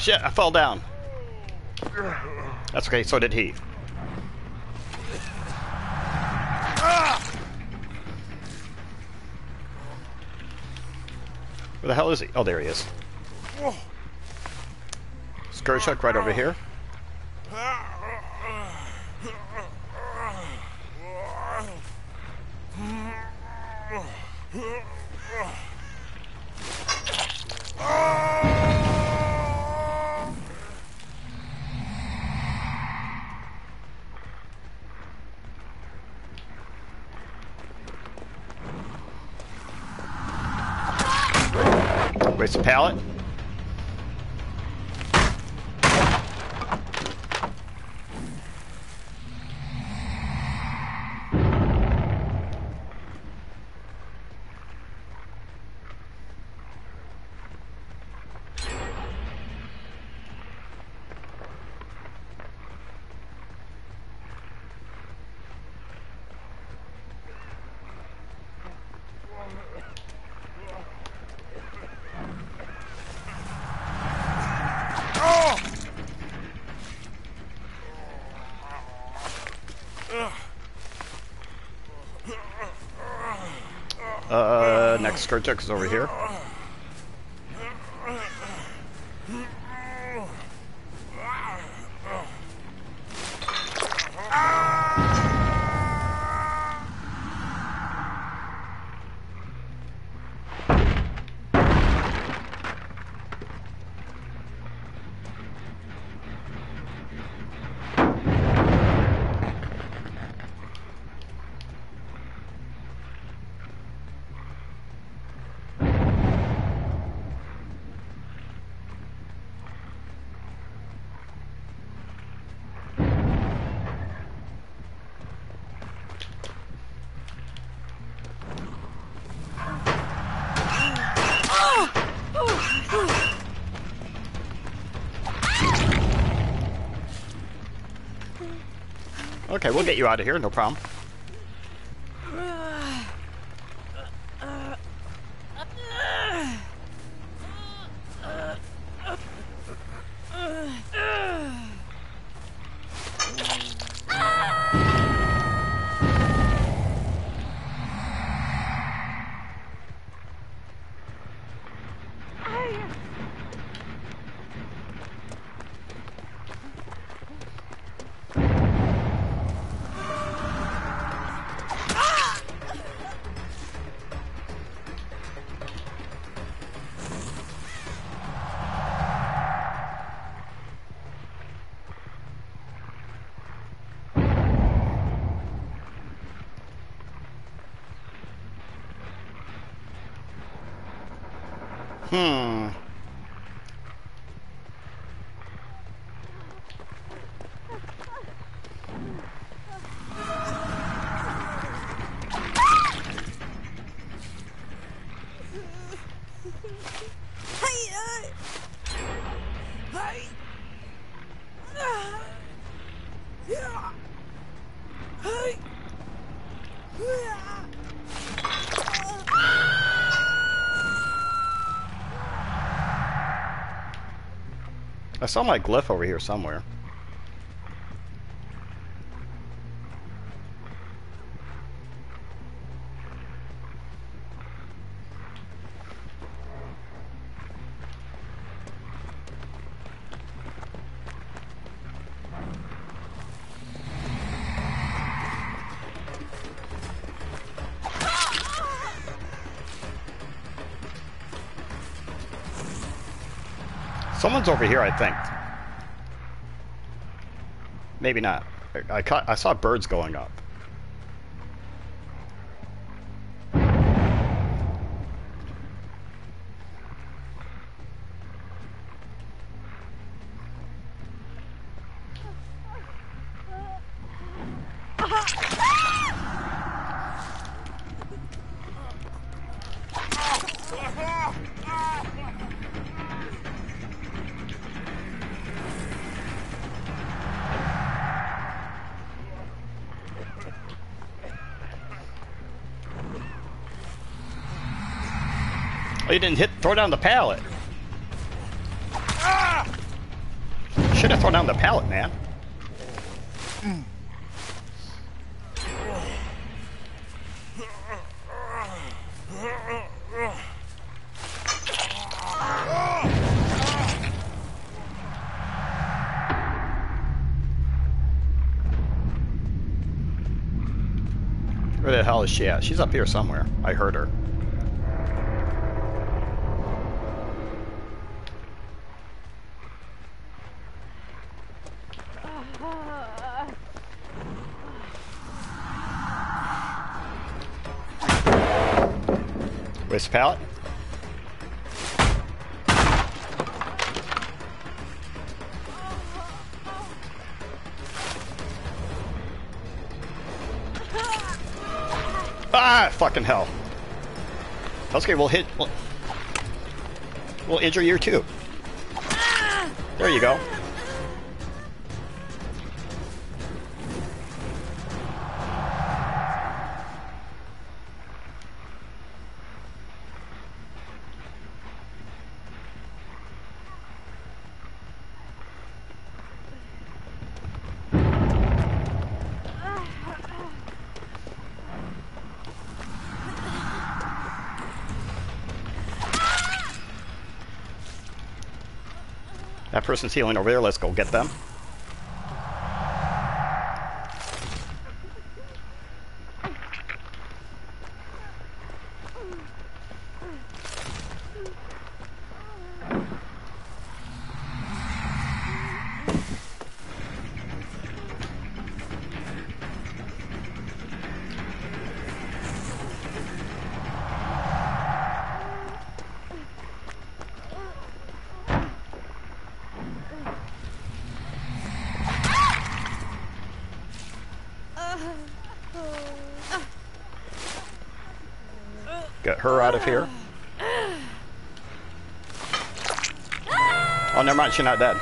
Shit, I fell down. That's okay, so did he. Where the hell is he? Oh, there he is. Skirt chuck right over here. Where's the pallet? Uh, next skirt check is over here. Okay, we'll get you out of here, no problem. Hmm. I saw my glyph over here somewhere. Someone's over here, I think. Maybe not. I, I, caught, I saw birds going up. Oh, you didn't hit, throw down the pallet. Ah! Should have thrown down the pallet, man. Where the hell is she at? She's up here somewhere. I heard her. Where's the pallet? Ah, fucking hell. Okay, we'll hit. We'll, we'll injure you too. There you go. That person's healing over there. Let's go get them. Get her out of here. Oh, never mind. She's not dead.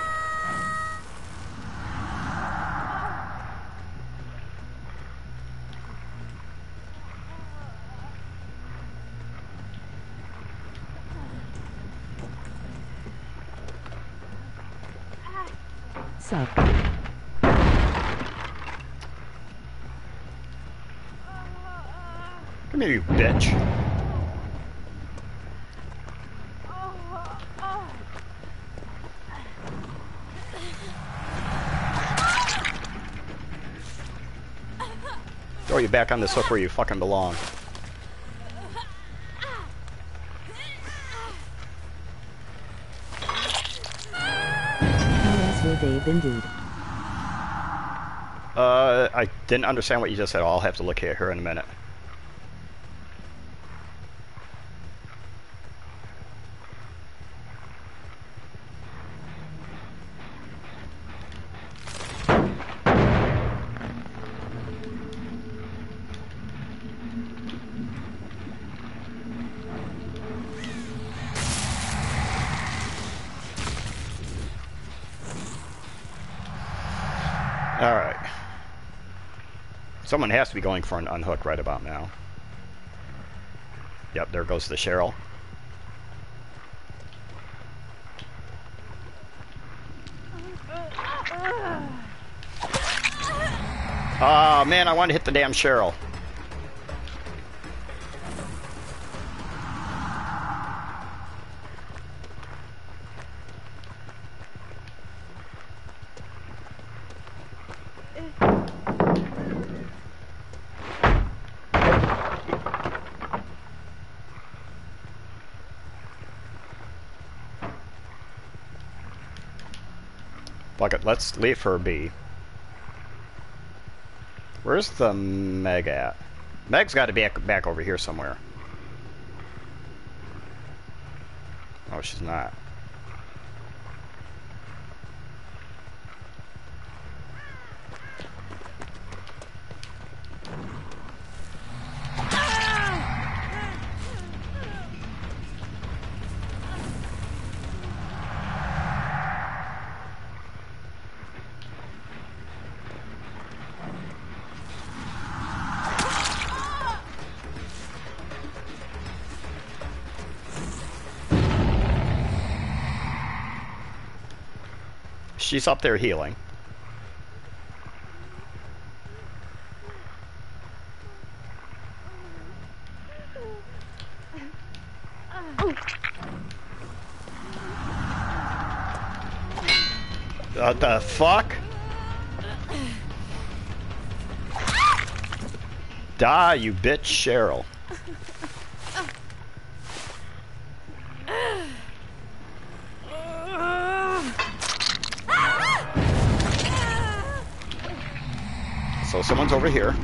Come here, you bitch. Throw you back on this hook where you fucking belong. Yes, your Dave indeed. Uh, I didn't understand what you just said. I'll have to look at her in a minute. Someone has to be going for an unhook right about now. Yep, there goes the Cheryl. Oh man, I want to hit the damn Cheryl. Fuck it, let's leave her be. Where's the Meg at? Meg's got to be back, over here somewhere. Oh, she's not. She's up there healing. What the fuck? Die, you bitch, Cheryl. So someone's over here.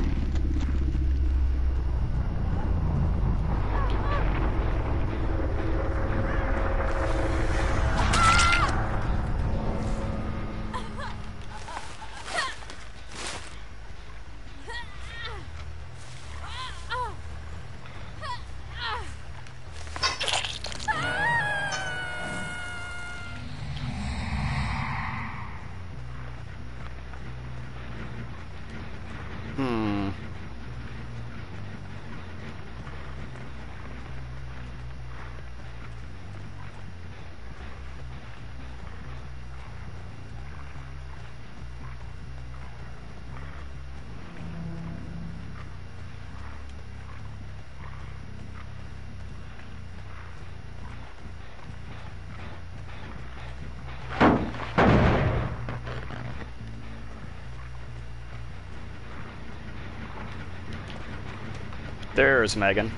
There's Megan.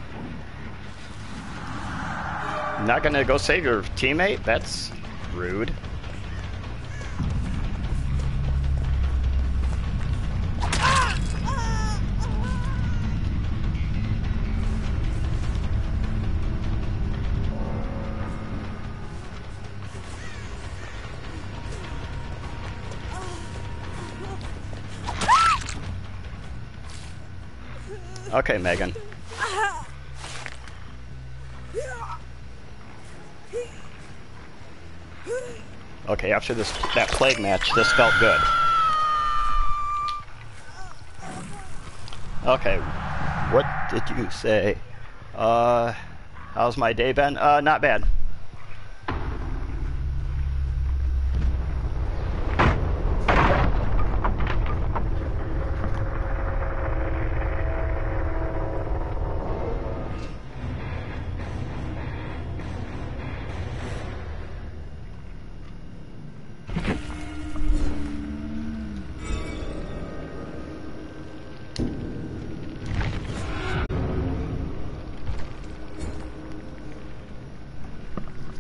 Not gonna go save your teammate? That's rude. Okay, Megan. Okay, after this that plague match, this felt good. Okay, what did you say? Uh, how's my day been? Uh, not bad.